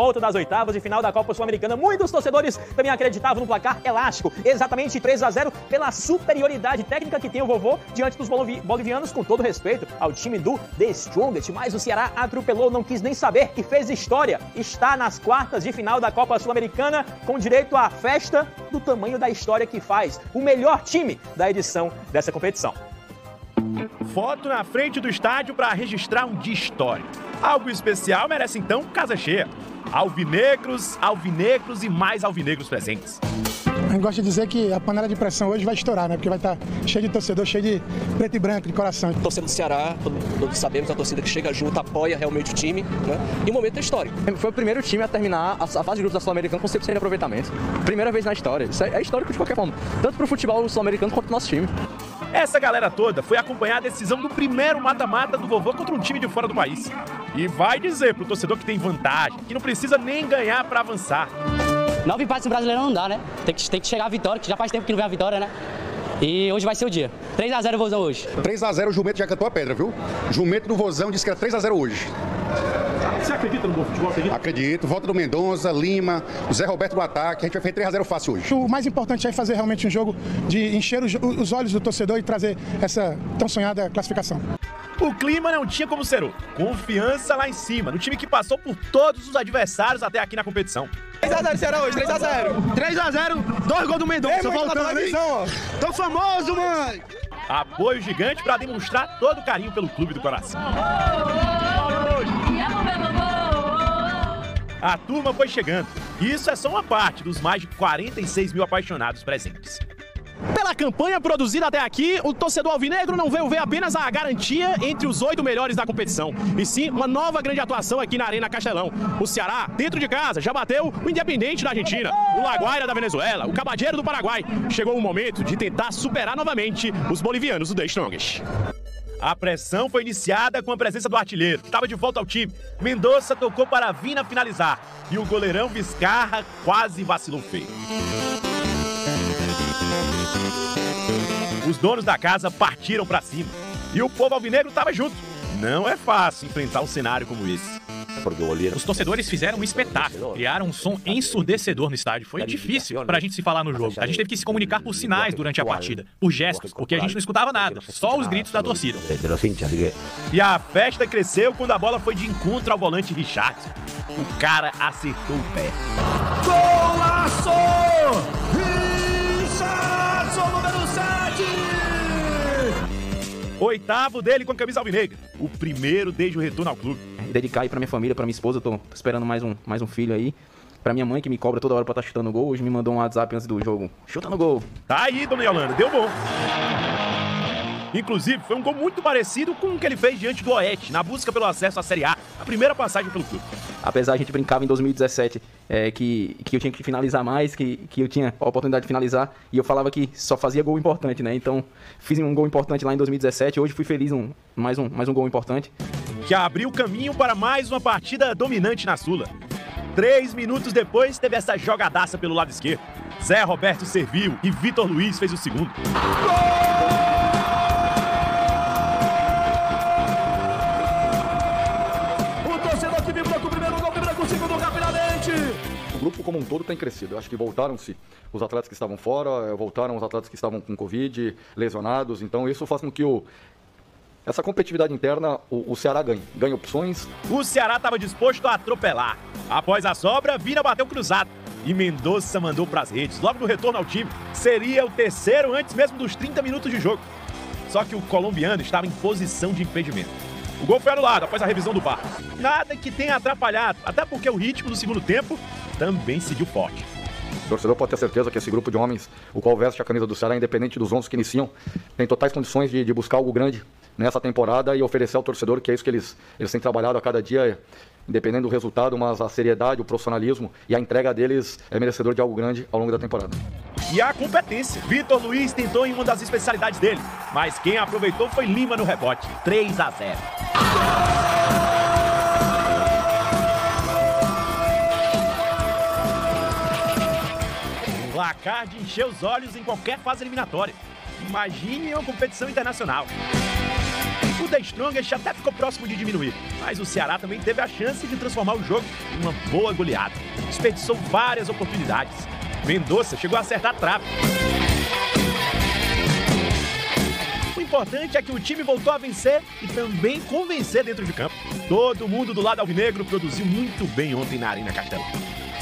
volta das oitavas de final da Copa Sul-Americana, muitos torcedores também acreditavam no placar elástico, exatamente 3 a 0 pela superioridade técnica que tem o vovô diante dos bolivianos, com todo respeito ao time do The Strongest. Mas o Ceará atropelou, não quis nem saber e fez história. Está nas quartas de final da Copa Sul-Americana com direito à festa do tamanho da história que faz. O melhor time da edição dessa competição. Foto na frente do estádio para registrar um dia histórico. Algo especial merece então casa cheia. Alvinegros, alvinegros e mais alvinegros presentes. A gente gosta de dizer que a panela de pressão hoje vai estourar, né? Porque vai estar tá cheio de torcedor, cheio de preto e branco, de coração. A torcida do Ceará, todos sabemos, a torcida que chega junto, apoia realmente o time, né? E o momento é histórico. Foi o primeiro time a terminar a fase de grupos da Sul-Americana com 100% de aproveitamento. Primeira vez na história. Isso é, é histórico de qualquer forma. Tanto para o futebol sul-americano quanto pro nosso time. Essa galera toda foi acompanhar a decisão do primeiro mata-mata do vovô contra um time de fora do país. E vai dizer pro torcedor que tem vantagem, que não precisa nem ganhar para avançar. Nove empates no brasileiro não dá, né? Tem que, tem que chegar a vitória, que já faz tempo que não vem a vitória, né? E hoje vai ser o dia. 3x0 o Vozão hoje. 3x0 o Jumento já cantou a pedra, viu? Jumento do Vozão disse que era 3x0 hoje. Você acredita no bom futebol? Acredita? Acredito. Volta do Mendonça, Lima, Zé Roberto no ataque. A gente vai fazer 3x0 fácil hoje. O mais importante é fazer realmente um jogo de encher os olhos do torcedor e trazer essa tão sonhada classificação. O clima não tinha como ser outro. Confiança lá em cima, no time que passou por todos os adversários até aqui na competição. 3x0 Ceará hoje, 3x0. 3x0, dois gols do Mendonça, voltando, hein? Tô famoso, mãe! Apoio gigante para demonstrar todo o carinho pelo clube do coração. A turma foi chegando. Isso é só uma parte dos mais de 46 mil apaixonados presentes. Pela campanha produzida até aqui, o torcedor alvinegro não veio ver apenas a garantia entre os oito melhores da competição, e sim uma nova grande atuação aqui na Arena Castelão. O Ceará, dentro de casa, já bateu o Independente da Argentina, o Laguaira da Venezuela, o Cabadeiro do Paraguai. Chegou o momento de tentar superar novamente os bolivianos do The Strongest. A pressão foi iniciada com a presença do artilheiro, estava de volta ao time. Mendonça tocou para Vina finalizar. E o goleirão Vizcarra quase vacilou feio. Os donos da casa partiram para cima. E o povo alvinegro estava junto. Não é fácil enfrentar um cenário como esse. Os torcedores fizeram um espetáculo, criaram um som ensurdecedor no estádio. Foi difícil pra gente se falar no jogo. A gente teve que se comunicar por sinais durante a partida, por gestos, porque a gente não escutava nada, só os gritos da torcida. E a festa cresceu quando a bola foi de encontro ao volante Richardson. O cara acertou o pé. Golaço! Richardson, número 7! Oitavo dele com a camisa alvinegra. O primeiro desde o retorno ao clube. Dedicar aí pra minha família, pra minha esposa. Eu tô esperando mais um, mais um filho aí. Pra minha mãe, que me cobra toda hora pra estar tá chutando gol. Hoje me mandou um WhatsApp antes do jogo. Chuta no gol. Tá aí, dona Yolanda. Deu bom. Inclusive, foi um gol muito parecido com o que ele fez diante do Oeste, na busca pelo acesso à Série A, a primeira passagem pelo clube. Apesar a gente brincava em 2017 é, que, que eu tinha que finalizar mais, que, que eu tinha a oportunidade de finalizar, e eu falava que só fazia gol importante, né? Então, fiz um gol importante lá em 2017, hoje fui feliz, um, mais, um, mais um gol importante. Que abriu o caminho para mais uma partida dominante na Sula. Três minutos depois, teve essa jogadaça pelo lado esquerdo. Zé Roberto serviu e Vitor Luiz fez o segundo. Gol! grupo como um todo tem crescido. Eu acho que voltaram-se os atletas que estavam fora, eh, voltaram os atletas que estavam com Covid, lesionados. Então isso faz com que o, essa competitividade interna, o, o Ceará ganhe. Ganha opções. O Ceará estava disposto a atropelar. Após a sobra, Vina bateu cruzado. E Mendonça mandou para as redes. Logo no retorno ao time, seria o terceiro antes mesmo dos 30 minutos de jogo. Só que o colombiano estava em posição de impedimento. O gol foi anulado após a revisão do VAR. Nada que tenha atrapalhado, até porque o ritmo do segundo tempo também seguiu forte. O torcedor pode ter certeza que esse grupo de homens, o qual veste a camisa do Ceará, independente dos 11 que iniciam, tem totais condições de, de, buscar algo grande nessa temporada e oferecer ao torcedor, que é isso que eles, eles têm trabalhado a cada dia, independente do resultado, mas a seriedade, o profissionalismo e a entrega deles é merecedor de algo grande ao longo da temporada. E a competência. Vitor Luiz tentou em uma das especialidades dele, mas quem aproveitou foi Lima no rebote. 3 a 0. placar de encher os olhos em qualquer fase eliminatória. Imagine uma competição internacional. O The Strongest até ficou próximo de diminuir, mas o Ceará também teve a chance de transformar o jogo em uma boa goleada. Desperdiçou várias oportunidades. Mendonça chegou a acertar a trave. O importante é que o time voltou a vencer e também convencer dentro de campo. Todo mundo do lado alvinegro produziu muito bem ontem na Arena Castelão.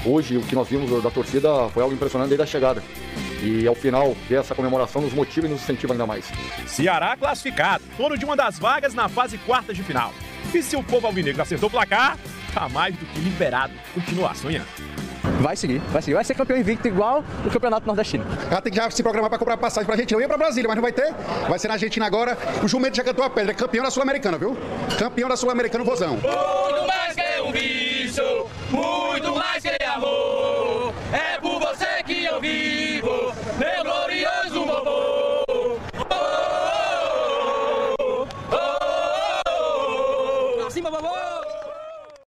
Hoje, o que nós vimos da torcida foi algo impressionante desde a chegada. E ao final, ver essa comemoração nos motiva e nos incentiva ainda mais. Ceará classificado, dono de uma das vagas na fase quartas de final. E se o povo alvinegro acertou o placar, tá mais do que liberado. Continua sonhando. Vai seguir, vai seguir. Vai ser campeão invicto igual o Campeonato Nordestino. Ela tem que já se programar para comprar passagem pra Argentina. Eu ia pra Brasília, mas não vai ter. Vai ser na Argentina agora. O Jumento já cantou a pedra. É campeão da Sul-Americana, viu? Campeão da Sul-Americana, Vozão.